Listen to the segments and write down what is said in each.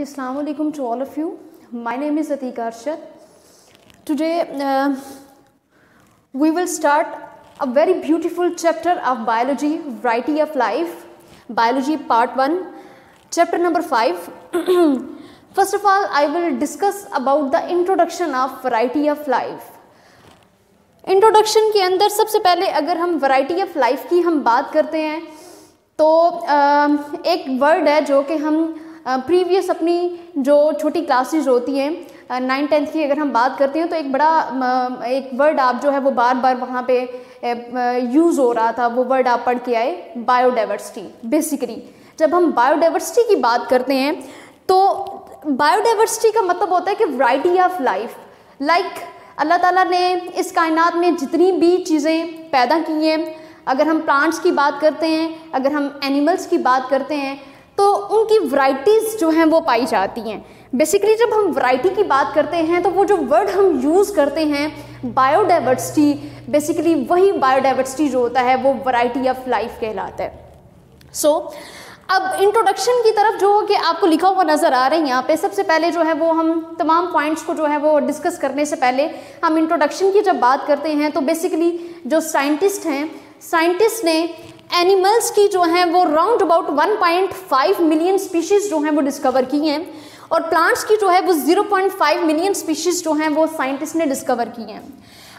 Ji अलैक्म to all of you my name is Atika Arshad today we will start a very beautiful chapter of biology variety of life biology part one chapter number five first of all I will discuss about the introduction of variety of life introduction के अंदर सबसे पहले अगर हम variety of life की हम बात करते हैं तो uh, एक वर्ड है जो कि हम uh, प्रीवियस अपनी जो छोटी क्लासेज होती हैं नाइन टेंथ की अगर हम बात करते हैं तो एक बड़ा एक वर्ड आप जो है वो बार बार वहाँ पे यूज़ हो रहा था, वो वर्ड आप पढ़ के आए बायोडाइवर्सिटी बेसिकली जब हम बायोडाइवर्सिटी की बात करते हैं तो बायोडाइवर्सिटी का मतलब होता है कि वैरायटी ऑफ़ लाइफ लाइक अल्लाह ताला ने इस कायनात में जितनी भी चीज़ें पैदा की हैं, अगर हम प्लांट्स की बात करते हैं, अगर हम एनिमल्स की बात करते हैं तो उनकी वराइटीज़ जो हैं वो पाई जाती हैं। बेसिकली जब हम वैरायटी की बात करते हैं तो वो जो वर्ड हम यूज़ करते हैं बायोडाइवर्सिटी बेसिकली वही बायोडाइवर्सिटी जो होता है वो वैरायटी ऑफ़ लाइफ कहलाता है। सो so, अब इंट्रोडक्शन की तरफ़ जो कि आपको लिखा हुआ नज़र आ रहा है यहाँ पे सबसे पहले जो है वो हम तमाम पॉइंट्स को जो है वो डिस्कस करने से पहले हम इंट्रोडक्शन की जब बात करते हैं तो बेसिकली जो साइंटिस्ट हैं साइंटिस्ट ने एनिमल्स की जो है वो राउंड अबाउट 1.5 मिलियन स्पीशीज़ जो हैं वो डिस्कवर की हैं और प्लांट्स की जो है वो 0.5 मिलियन स्पीशीज़ जो हैं वो साइंटिस्ट ने डिस्कवर की हैं।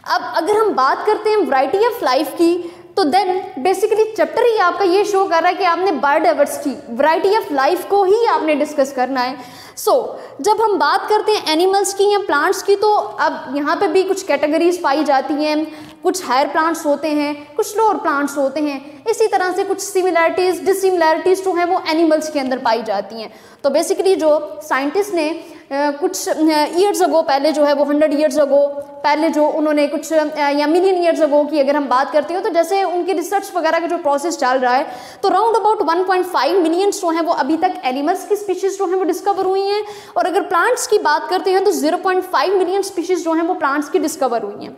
अब अगर हम बात करते हैं वैरायटी ऑफ़ लाइफ की तो देन बेसिकली चैप्टर ही आपका ये शो कर रहा है कि आपने बायोडाइवर्सिटी वैरायटी ऑफ़ लाइफ को ही आपने डिस्कस करना है। सो so, जब हम बात करते हैं एनिमल्स की या प्लांट्स की तो अब यहाँ पे भी कुछ कैटेगरीज पाई जाती हैं। कुछ हायर प्लांट्स होते हैं कुछ लोअर प्लांट्स होते हैं। इसी तरह से कुछ सिमिलैरिटीज़ डिसिमिलैरिटीज़ जो हैं वो एनिमल्स के अंदर पाई जाती हैं। तो बेसिकली जो साइंटिस्ट ने कुछ ईयर्स अगो पहले जो है वो हंड्रेड ईयर्स अगो पहले जो उन्होंने कुछ या मिलियन ईयर्स अगो की अगर हम बात करते हो तो जैसे उनकी रिसर्च वगैरह का जो प्रोसेस चल रहा है तो राउंड अबाउट 1.5 मिलियंस जो हैं वो अभी तक एनिमल्स की स्पीशीज़ जो हैं वो डिस्कवर हुई हैं, और अगर प्लांट्स की बात करते हैं तो 0.5 मिलियन स्पीशीज़ जो हैं वो प्लांट्स की डिस्कवर हुई हैं।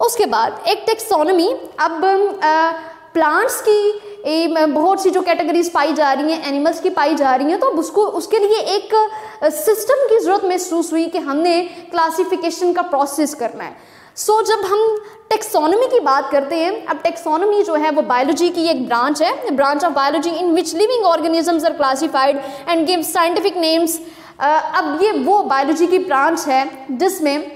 उसके बाद एक टेक्सोनमी अब प्लांट्स की ए, बहुत सी जो कैटेगरीज पाई जा रही हैं एनिमल्स की पाई जा रही हैं तो उसको उसके लिए एक सिस्टम की ज़रूरत महसूस हुई कि हमने क्लासिफिकेशन का प्रोसेस करना है। सो so, जब हम टेक्सोनमी की बात करते हैं अब टेक्सोनमी जो है वो बायोलॉजी की एक ब्रांच है। Branch of biology in which living organisms are classified and give scientific names अब ये वो बायोलॉजी की ब्रांच है जिसमें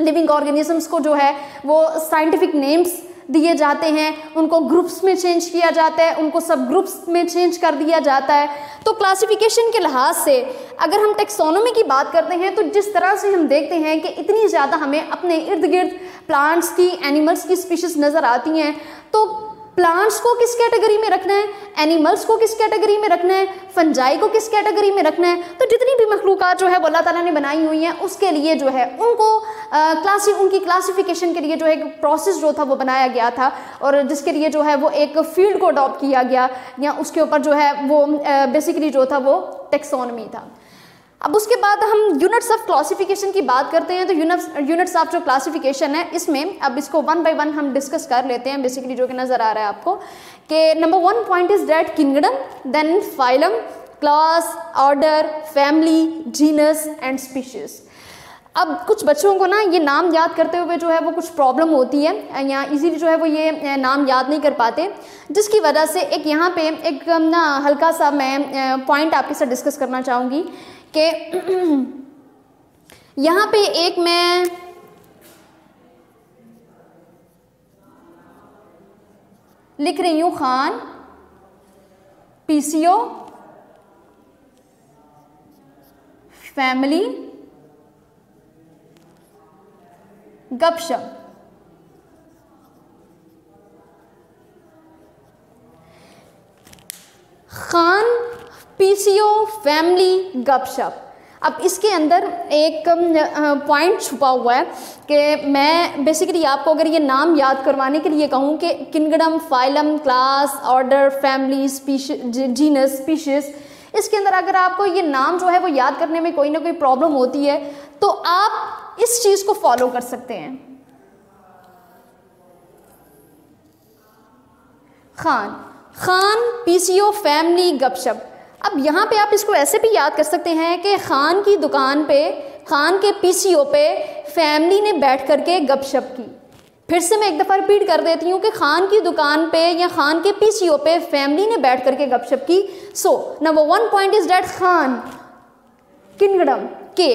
लिविंग ऑर्गेनिजम्स को जो है वो साइंटिफिक नेम्स दिए जाते हैं, उनको ग्रुप्स में चेंज किया जाता है, उनको सब ग्रुप्स में चेंज कर दिया जाता है। तो क्लासिफिकेशन के लिहाज से अगर हम टेक्सोनोमी की बात करते हैं तो जिस तरह से हम देखते हैं कि इतनी ज़्यादा हमें अपने इर्द गिर्द प्लांट्स की एनिमल्स की स्पीशीज़ नज़र आती हैं तो प्लांट्स को किस कैटेगरी में रखना है? एनिमल्स को किस कैटेगरी में रखना है? फंजाई को किस कैटेगरी में रखना है? तो जितनी भी मखलूक जो है वो अल्लाह ताला ने बनाई हुई हैं, उसके लिए जो है उनको क्लासी, उनकी क्लासिफिकेशन के लिए जो है प्रोसेस जो था वो बनाया गया था और जिसके लिए जो है वो एक फ़ील्ड को अडॉप्ट किया गया या उसके ऊपर जो है वो बेसिकली जो था वो टेक्सोनमी था। अब उसके बाद हम यूनिट्स ऑफ़ क्लासिफिकेशन की बात करते हैं तो यूनिट्स ऑफ़ जो क्लासिफिकेशन है, इसमें अब इसको वन बाय वन हम डिस्कस कर लेते हैं बेसिकली जो कि नज़र आ रहा है आपको, कि number one point is that kingdom then phylum class order family genus and species अब कुछ बच्चों को ना ये नाम याद करते हुए जो है वो कुछ प्रॉब्लम होती है, या इजीली जो है वो ये नाम याद नहीं कर पाते, जिसकी वजह से एक यहाँ पे एक ना हल्का सा मैं पॉइंट आपके साथ डिस्कस करना चाहूँगी कि यहाँ पे एक मैं लिख रही हूँ खान पीसीओ फैमिली गपशप। खान पीसीओ फैमिली गपशप। अब इसके अंदर एक पॉइंट छुपा हुआ है कि मैं बेसिकली आपको अगर ये नाम याद करवाने के लिए कहूँ कि kingdom phylum class order family species genus species इसके अंदर अगर आपको ये नाम जो है वो याद करने में कोई ना कोई प्रॉब्लम होती है तो आप इस चीज़ को फॉलो कर सकते हैं। खान। खान पीसीओ फैमिली गपशप। अब यहाँ पे आप इसको ऐसे भी याद कर सकते हैं कि खान की दुकान पे, खान के पीसीओ पे फैमिली ने बैठ करके गपशप की। फिर से मैं एक दफ़ा रिपीट कर देती हूँ कि खान की दुकान पे या खान के पीसीओ पे फैमिली ने बैठ करके गपशप की। So number one point is that Khan, kingdom, के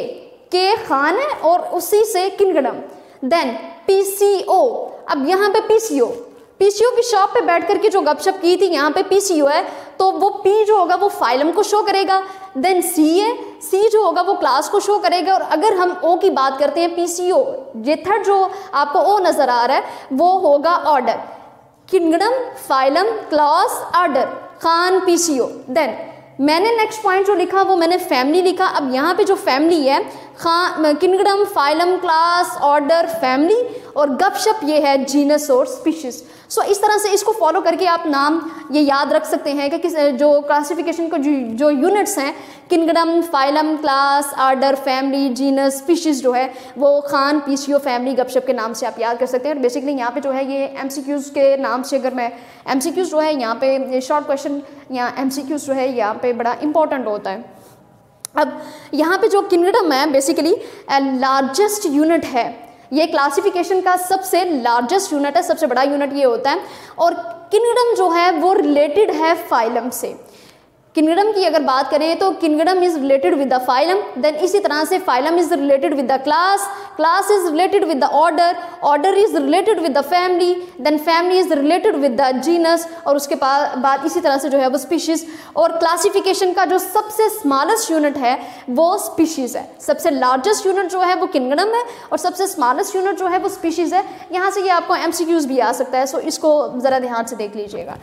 के खान है और उसी से किंगडम। देन पीसीओ अब यहाँ पे पीसीओ पीसीओ की शॉप पे बैठ करके जो गपशप की थी, यहाँ पे पीसीओ है तो वो पी जो होगा वो फाइलम को शो करेगा देन सी है सी जो होगा वो क्लास को शो करेगा, और अगर हम ओ की बात करते हैं पीसीओ ये थर्ड जो आपको ओ नज़र आ रहा है, वो होगा order kingdom phylum class order Khan पीसीओ देन मैंने नेक्स्ट पॉइंट जो लिखा, वो मैंने फैमिली लिखा. अब यहाँ पे जो फैमिली है Khan kingdom phylum class order family और गपशप ये है जीनस और स्पीशीज़ सो इस तरह से इसको फॉलो करके आप नाम ये याद रख सकते हैं कि किस, जो क्लासिफिकेशन को जो जो यूनिट्स हैं kingdom phylum class order family genus species जो है, वो खान पीसीओ फैमिली गपशप के नाम से आप याद कर सकते हैं। और बेसिकली यहाँ पे जो है ये एम के नाम से अगर मैं एम जो है यहाँ पे शॉर्ट क्वेश्चन या एम जो है यहाँ पे बड़ा इंपॉर्टेंट होता है। अब यहाँ पे जो किंगडम है बेसिकली लार्जेस्ट यूनिट है। ये क्लासिफिकेशन का सबसे लार्जेस्ट यूनिट है, सबसे बड़ा यूनिट ये होता है। और किंगडम जो है, वो रिलेटेड है फाइलम से। किंगडम की अगर बात करें तो kingdom is related with the phylum then इसी तरह से phylum is related with the class class is related with the order order is related with the family then family is related with the genus और उसके बाद इसी तरह से जो है वो स्पीशीज़ और क्लासिफिकेशन का जो सबसे स्मॉलेस्ट यूनिट है, वो स्पीशीज़ है। सबसे लार्जेस्ट यूनिट जो है वो किंगडम है और सबसे स्मॉलेस्ट यूनिट जो है वो स्पीशीज़ है। यहाँ से ये आपको एम भी आ सकता है सो इसको ज़रा ध्यान से देख लीजिएगा।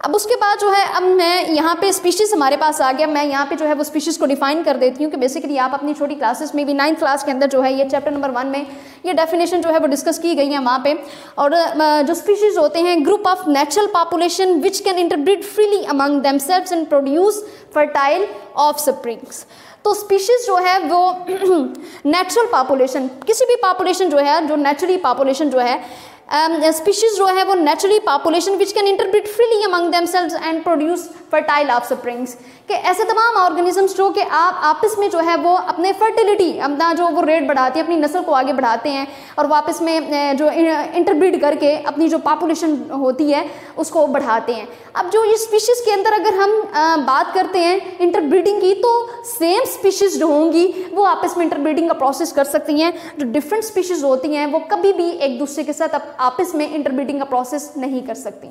अब उसके बाद जो है, अब मैं यहाँ पे स्पीशीज़ हमारे पास आ गया। मैं यहाँ पे जो है, वो स्पीशीज़ को डिफाइन कर देती हूँ कि बेसिकली आप अपनी छोटी क्लासेस में भी नाइन्थ क्लास के अंदर जो है, ये चैप्टर नंबर वन में ये डेफिनेशन जो है, वो डिस्कस की गई है वहाँ पे। और जो स्पीशीज़ होते हैं group of natural population which can interbreed freely among them and produce fertile offsprings तो स्पीशीज़ जो है, वो नेचुरल पॉपुलेशन किसी भी पॉपुलेशन जो है, जो नेचुरली पॉपुलेशन जो है um, species row have a naturally population which can interbreed freely among themselves and produce fertile offsprings. कि ऐसे तमाम ऑर्गेनिजम्स जो कि आप आपस में जो है वो अपने फर्टिलिटी अपना जो वो रेट बढ़ाते हैं, अपनी नस्ल को आगे बढ़ाते हैं और वापस में जो इंटरब्रीड करके अपनी जो पॉपुलेशन होती है, उसको बढ़ाते हैं। अब जो ये स्पीशीज़ के अंदर अगर हम बात करते हैं इंटरब्रीडिंग की तो सेम स्पीशीज़ जो होंगी, वो आपस में इंटरब्रीडिंग का प्रोसेस कर सकती हैं। जो डिफरेंट स्पीशीज़ होती हैं, वो कभी भी एक दूसरे के साथ आपस में इंटरब्रीडिंग का प्रोसेस नहीं कर सकती।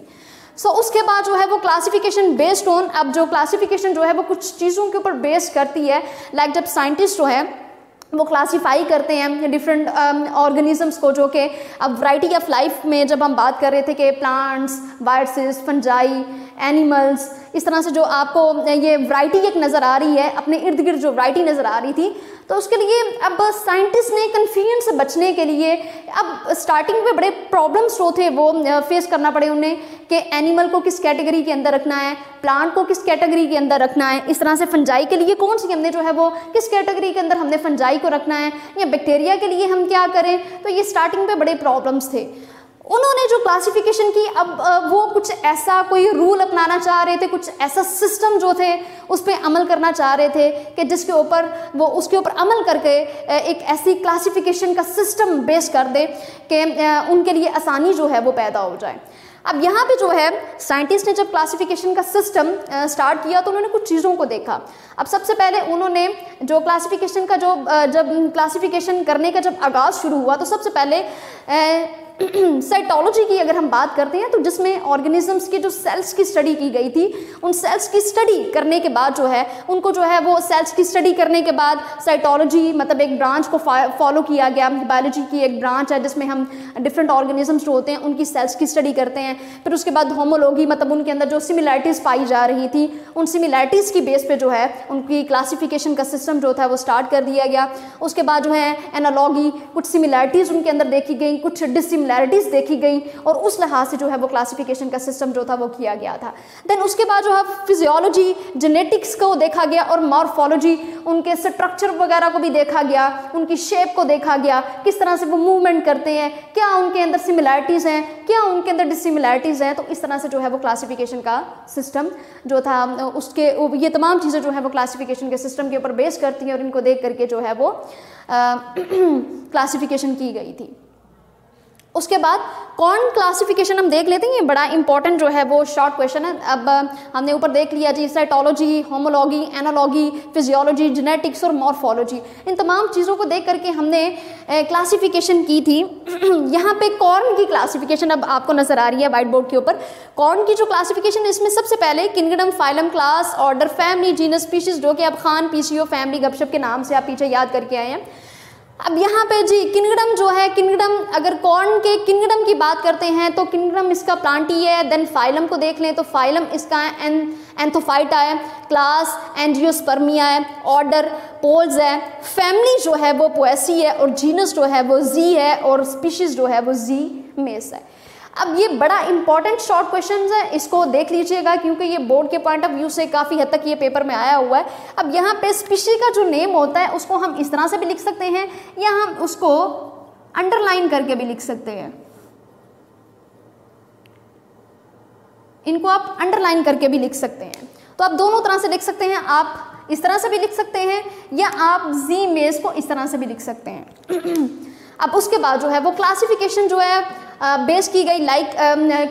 सो so, उसके बाद जो है वो क्लासिफिकेशन बेस्ड ऑन अब जो क्लासिफिकेशन जो है वो कुछ चीज़ों के ऊपर बेस्ड करती है लाइक like जब साइंटिस्ट जो है वो क्लासीफाई करते हैं डिफरेंट ऑर्गेनिजम्स um, को जो कि अब वैरायटी ऑफ़ लाइफ में जब हम बात कर रहे थे कि प्लांट्स वायरसेस फंजाई एनिमल्स इस तरह से जो आपको ये वैरायटी एक नज़र आ रही है अपने इर्द गिर्द जो वैरायटी नज़र आ रही थी तो उसके लिए अब साइंटिस्ट ने कन्फ्यूज़न से बचने के लिए अब स्टार्टिंग में बड़े प्रॉब्लम्स जो थे वो फेस करना पड़े उन्हें। कि एनिमल को किस कैटेगरी के अंदर रखना है? प्लांट को किस कैटेगरी के अंदर रखना है? इस तरह से फंजाई के लिए कौन सी हमने जो है वो किस कैटेगरी के अंदर हमने फंजाई को रखना है? या बैक्टीरिया के लिए हम क्या करें? तो ये स्टार्टिंग पे बड़े प्रॉब्लम्स थे। उन्होंने जो क्लासिफिकेशन की, अब वो कुछ ऐसा कोई रूल अपनाना चाह रहे थे, कुछ ऐसा सिस्टम जो थे, उस पर अमल करना चाह रहे थे कि जिसके ऊपर वो, उसके ऊपर अमल करके एक ऐसी क्लासिफिकेशन का सिस्टम बेस कर दे कि उनके लिए आसानी जो है वो पैदा हो जाए। अब यहाँ पे जो है साइंटिस्ट ने जब क्लासिफिकेशन का सिस्टम स्टार्ट किया तो उन्होंने कुछ चीज़ों को देखा। अब सबसे पहले उन्होंने जो क्लासिफिकेशन का जो जब क्लासिफिकेशन करने का जब आगाज़ शुरू हुआ तो सबसे पहले साइटोलॉजी की अगर हम बात करते हैं तो जिसमें ऑर्गेनिजम्स के जो सेल्स की स्टडी की गई थी, उन सेल्स की स्टडी करने के बाद जो है, उनको जो है वो सेल्स की स्टडी करने के बाद साइटोलॉजी मतलब एक ब्रांच को फॉलो किया गया। बायोलॉजी की एक ब्रांच है, जिसमें हम डिफरेंट ऑर्गेनिजम्स जो होते हैं, उनकी सेल्स की स्टडी करते हैं। फिर उसके बाद होमोलॉगी मतलब उनके अंदर जो सिमिलैरिटीज़ पाई जा रही थी, उन सिमिलैरिटीज़ की बेस पर जो है, उनकी क्लासीफिकेशन का सिस्टम जो था, वो स्टार्ट कर दिया गया। उसके बाद जो है एनालॉगी कुछ सिमिलैरिटीज़ उनके अंदर देखी गई, कुछ डिसिम डिसिमिलैरिटीज़ देखी गई और उस लिहाज से जो है वो क्लासिफिकेशन का सिस्टम जो था वो किया गया था। देन उसके बाद जो है फिजियोलॉजी जेनेटिक्स को देखा गया और मॉर्फोलॉजी उनके स्ट्रक्चर वगैरह को भी देखा गया, उनकी शेप को देखा गया, किस तरह से वो मूवमेंट करते हैं, क्या उनके अंदर सिमिलैरिटीज़ हैं, क्या उनके अंदर डिसिमिलैरिटीज़ हैं तो इस तरह से जो है वो क्लासिफिकेशन का सिस्टम जो था, उसके, ये तमाम चीज़ें जो है वो क्लासिफिकेशन के सिस्टम के ऊपर बेस करती हैं और इनको देख करके जो है वो क्लासिफिकेशन की गई थी। उसके बाद कौन क्लासिफिकेशन हम देख लेते हैं? ये बड़ा इंपॉर्टेंट जो है वो शॉर्ट क्वेश्चन है। अब हमने ऊपर देख लिया जी cytology homology analogy physiology genetics और मॉर्फोलॉजी इन तमाम चीज़ों को देख करके हमने क्लासिफिकेशन की थी। यहाँ पे कॉर्न की क्लासिफिकेशन अब आपको नज़र आ रही है वाइट बोर्ड के ऊपर। कॉर्न की जो क्लासिफिकेशन इसमें सबसे पहले kingdom phylum class order family genus species जो कि अब खान, पीसीओ फैमिली गपशप के नाम से आप पीछे याद करके आए हैं। अब यहाँ पे जी, किंगडम जो है, किंगडम अगर कॉर्न के किंगडम की बात करते हैं तो किंगडम इसका प्लांट ही है देन फाइलम को देख लें तो फाइलम इसका एन एंथोफाइटा है क्लास एंजियोस्पर्मिया है ऑर्डर पोल्स है फैमिली जो है, वो पोएसी है, और जीनस जो है, वो जी है, और स्पीशीज जो है, वो जी मेस है। अब ये बड़ा इंपॉर्टेंट शॉर्ट क्वेश्चन है, इसको देख लीजिएगा, क्योंकि ये बोर्ड के पॉइंट ऑफ़ व्यू से काफ़ी हद तक ये पेपर में आया हुआ है। अब यहाँ पे स्पीशी का जो नेम होता है, उसको हम इस तरह से भी लिख सकते हैं, या हम उसको अंडरलाइन करके भी लिख सकते हैं। इनको आप अंडरलाइन करके भी लिख सकते हैं। तो आप दोनों तरह से लिख सकते हैं, आप इस तरह से भी लिख सकते हैं, या आप जी मेज को इस तरह से भी लिख सकते हैं। अब उसके बाद जो है, वो क्लासिफिकेशन जो है बेस की गई लाइक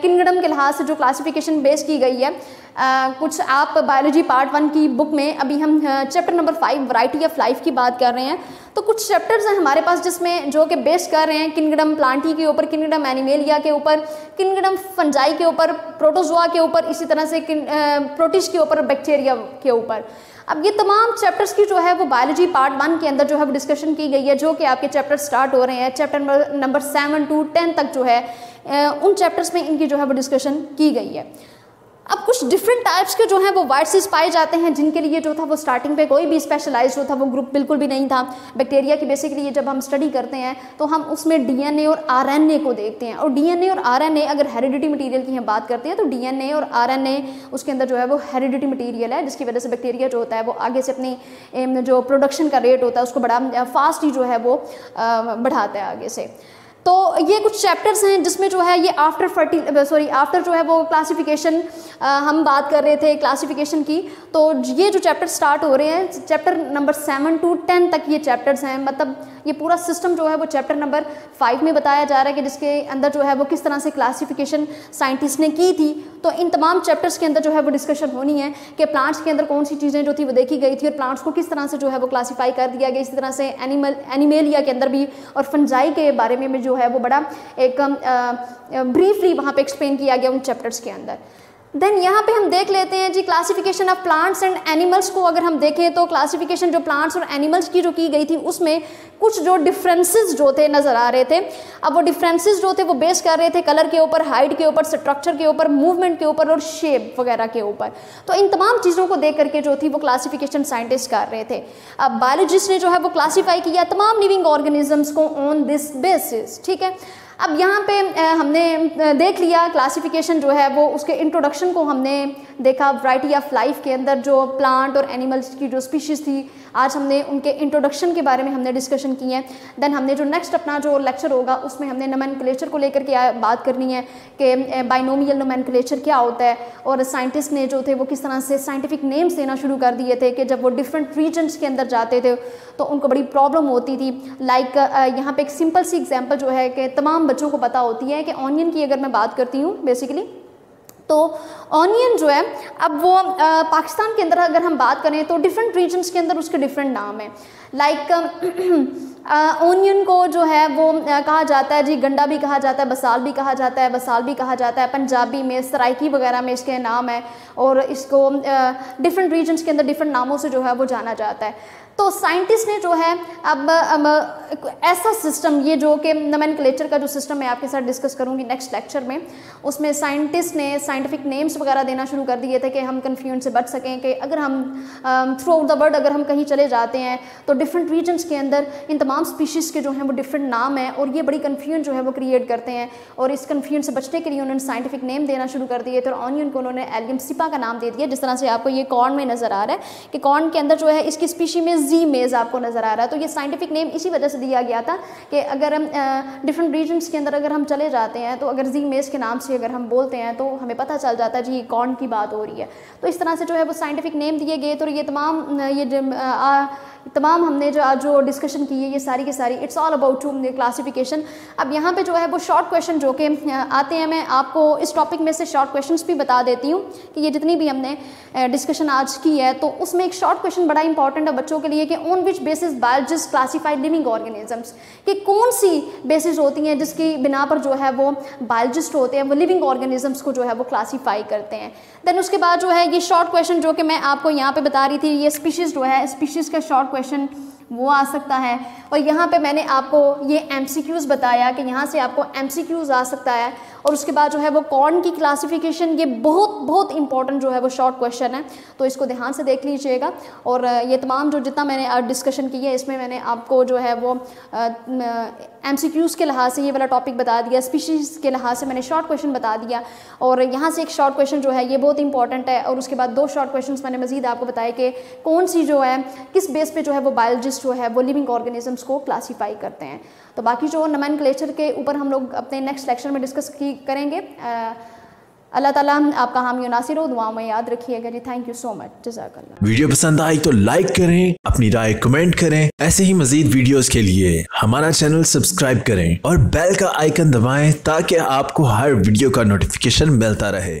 किंगडम के लिहाज से जो क्लासिफिकेशन बेस की गई है आ, कुछ आप बायोलॉजी पार्ट वन की बुक में अभी हम chapter number five variety of life की बात कर रहे हैं। तो कुछ चैप्टर्स हैं हमारे पास जिसमें जो कि बेस कर रहे हैं किंगडम प्लांटी के ऊपर किंगडम एनिमेलिया के ऊपर किंगडम फंजाई के ऊपर प्रोटोजोआ के ऊपर इसी तरह से प्रोटिस के ऊपर बैक्टीरिया के ऊपर। अब ये तमाम चैप्टर्स की जो है वो बायोलॉजी पार्ट वन के अंदर जो है वो डिस्कशन की गई है जो कि आपके चैप्टर स्टार्ट हो रहे हैं। Chapter number seven to ten तक जो है उन चैप्टर्स में इनकी जो है वो डिस्कशन की गई है। अब कुछ डिफरेंट टाइप्स के जो हैं, वो वायरसेस पाए जाते हैं, जिनके लिए जो था वो स्टार्टिंग पे कोई भी स्पेशलाइज जो था, वो ग्रुप बिल्कुल भी नहीं था। बैक्टीरिया की बेसिकली जब हम स्टडी करते हैं तो हम उसमें डीएनए और आरएनए को देखते हैं। और डीएनए और आरएनए अगर हेरिडिटी मटीरियल की हम बात करते हैं तो डीएनए और आरएनए उसके अंदर जो है वो हेरिडिटी मटीरियल है, जिसकी वजह से बैक्टीरिया जो होता है वो आगे से अपनी जो प्रोडक्शन का रेट होता है, उसको बड़ा फास्ट ही जो है वो बढ़ाता है आगे से। तो ये कुछ चैप्टर्स हैं जिसमें जो है ये आफ्टर फर्टी सॉरी आफ्टर जो है वो क्लासिफिकेशन हम बात कर रहे थे क्लासिफिकेशन की। तो ये जो चैप्टर स्टार्ट हो रहे हैं chapter number seven to ten तक ये चैप्टर्स हैं। मतलब ये पूरा सिस्टम जो है वो चैप्टर नंबर फाइव में बताया जा रहा है कि जिसके अंदर जो है वो किस तरह से क्लासिफिकेशन साइंटिस्ट ने की थी। तो इन तमाम चैप्टर्स के अंदर जो है वो डिस्कशन होनी है कि प्लांट्स के अंदर कौन सी चीज़ें जो थी वो देखी गई थी और प्लांट्स को किस तरह से जो है वो क्लासीफाई कर दिया गया, इसी तरह से एनिमल एनिमेलिया के अंदर भी और फंजाई के बारे में जो है वो बड़ा एक ब्रीफली वहाँ पर एक्सप्लेन किया गया उन चैप्टर्स के अंदर। देन यहाँ पे हम देख लेते हैं जी classification of plants and animals को अगर हम देखें तो क्लासिफिकेशन जो प्लांट्स और एनिमल्स की जो की गई थी, उसमें कुछ जो डिफरेंसेस जो थे नज़र आ रहे थे। अब वो डिफरेंसेस जो थे, वो बेस कर रहे थे कलर के ऊपर हाइट के ऊपर स्ट्रक्चर के ऊपर मूवमेंट के ऊपर और शेप वगैरह के ऊपर। तो इन तमाम चीज़ों को देख करके जो थी, वो क्लासिफिकेशन साइंटिस्ट कर रहे थे। अब बायोलॉजिस्ट ने जो है वो क्लासीफाई किया तमाम लिविंग ऑर्गेनिजम्स को ऑन दिस बेसिस ठीक है? अब यहाँ पे हमने देख लिया क्लासिफिकेशन जो है वो, उसके इंट्रोडक्शन को हमने देखा वैरायटी ऑफ़ लाइफ के अंदर जो प्लांट और एनिमल्स की जो स्पीशीज़ थी, आज हमने उनके इंट्रोडक्शन के बारे में हमने डिस्कशन की है। देन हमने जो नेक्स्ट अपना जो लेक्चर होगा, उसमें हमने नमैन को लेकर के बात करनी है कि बाइनोमियल नमैन क्या होता है और साइंटिस्ट ने जो थे वो किस तरह से साइंटिफिक नेम्स देना शुरू कर दिए थे कि जब वो डिफरेंट रीजन्स के अंदर जाते थे तो उनको बड़ी प्रॉब्लम होती थी। लाइक यहाँ पे एक सिंपल सी एग्जांपल जो है कि तमाम बच्चों को पता होती है कि ऑनियन की अगर मैं बात करती हूँ बेसिकली तो ऑनियन जो है अब वो आ, पाकिस्तान के अंदर अगर हम बात करें तो डिफरेंट रीजन्स के अंदर उसके डिफरेंट नाम हैं। लाइक ओनियन को जो है वो आ, कहा जाता है जी गंडा भी कहा जाता है बसाल भी कहा जाता है बसाल भी कहा जाता है पंजाबी में सराइकी वगैरह में इसके नाम है और इसको डिफरेंट रीजन्स के अंदर डिफरेंट नामों से जो है वो जाना जाता है। तो साइंटिस्ट ने जो है अब, अब ऐसा सिस्टम ये जो कि नमैन का जो सिस्टम मैं आपके साथ डिस्कस करूँगी नेक्स्ट लेक्चर में उसमें साइंटिस्ट ने साइंटिफिक नेम्स वगैरह देना शुरू कर दिए थे कि हम कन्फ्यूज़न से बच सकें कि अगर हम थ्रू आउट द वर्ल्ड अगर हम कहीं चले जाते हैं तो डिफरेंट रीजन्स के अंदर इन तमाम स्पीशीज़ के जो हैं वो डिफरेंट नाम हैं और ये बड़ी कन्फ्यूज़न जो है वो क्रिएट करते हैं और इस कन्फ्यूज़न से बचने के लिए उन्होंने साइंटिफिक नेम देना शुरू कर दिए थे और ऑनियन को उन्होंने एलियम सिपा का नाम दे दिया जिस तरह से आपको ये कॉर्न में नज़र आ रहा है कि कॉर्न के अंदर जो है इसकी स्पीशी में जी मेज़ आपको नज़र आ रहा है। तो ये साइंटिफिक नेम इसी वजह से दिया गया था कि अगर हम डिफरेंट रीजन्स के अंदर अगर हम चले जाते हैं तो अगर जी मेज़ के नाम से अगर हम बोलते हैं तो हमें पता चल जाता है जी कौन की बात हो रही है। तो इस तरह से जो है वो साइंटिफिक नेम दिए गए तो ये तमाम ये तमाम हमने जो आज जो डिस्कशन की है, ये सारी की सारी it's all about to classification अब यहाँ पे जो है वो शॉर्ट क्वेश्चन जो कि आते हैं, मैं आपको इस टॉपिक में से शॉर्ट क्वेश्चंस भी बता देती हूँ कि ये जितनी भी हमने डिस्कशन आज की है तो उसमें एक शॉर्ट क्वेश्चन बड़ा इंपॉर्टेंट है बच्चों के लिए। कि on which basis biologist classified living organisms कि कौन सी बेसिस होती हैं जिसकी बिना पर जो है वो बायोलॉजिस्ट होते हैं, वो लिविंग ऑर्गेनिजम्स को जो है वो क्लासीफाई करते हैं। देन उसके बाद जो है ये शॉर्ट क्वेश्चन जो कि मैं आपको यहाँ पे बता रही थी, ये स्पीशीज़ जो है स्पीशीज़ का शॉर्ट क्वेश्चन वो आ सकता है। और यहाँ पे मैंने आपको ये एम बताया कि यहाँ से आपको एम आ सकता है। और उसके बाद जो है वो कॉर्न की क्लासिफिकेशन ये बहुत बहुत इंपॉर्टेंट जो है वो शॉर्ट क्वेश्चन है। तो इसको ध्यान से देख लीजिएगा। और ये तमाम जो जितना मैंने डिस्कशन की है, इसमें मैंने आपको जो है वो एम के लिहाज से ये वाला टॉपिक बता दिया स्पीशीज़ के लिहाज से मैंने शॉर्ट क्वेश्चन बता दिया। और यहाँ से एक शॉर्ट क्वेश्चन जो है, ये बहुत इंपॉर्टेंट है। और उसके बाद दो शॉर्ट क्वेश्चन मैंने मजीद आपको बताया कि कौन सी जो है, किस बेस पे जो है वो बायोलॉजिस्ट जो है वो लिविंग ऑर्गेनिजम्स को क्लासीफाई करते हैं। तो बाकी जो नमैन के ऊपर हम लोग अपने नेक्स्ट लेक्चर में डिस्कस की करेंगे। अल्लाह ताला आपका हामी नासिर हो दुआ में याद रखिएगा जी थैंक यू सो मच जजाकल्ला वीडियो पसंद आई तो लाइक करें, अपनी राय कमेंट करें। ऐसे ही मजीद वीडियोस के लिए हमारा चैनल सब्सक्राइब करें और बेल का आइकन दबाएँ ताकि आपको हर वीडियो का नोटिफिकेशन मिलता रहे।